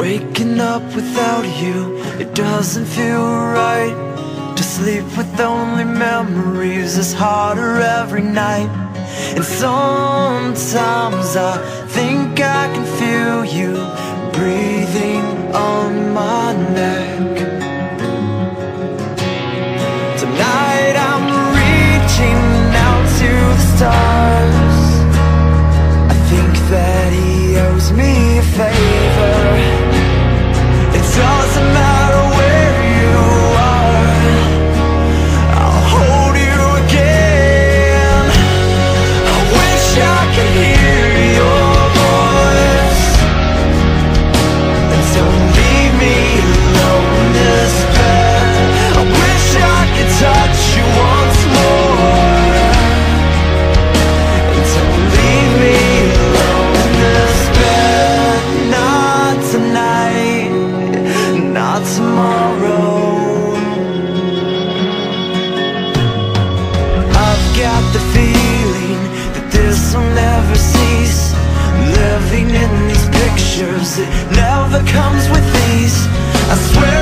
Waking up without you, it doesn't feel right To sleep with only memories. Is harder every night And sometimes I think I can feel you pleasures It never comes with ease I swear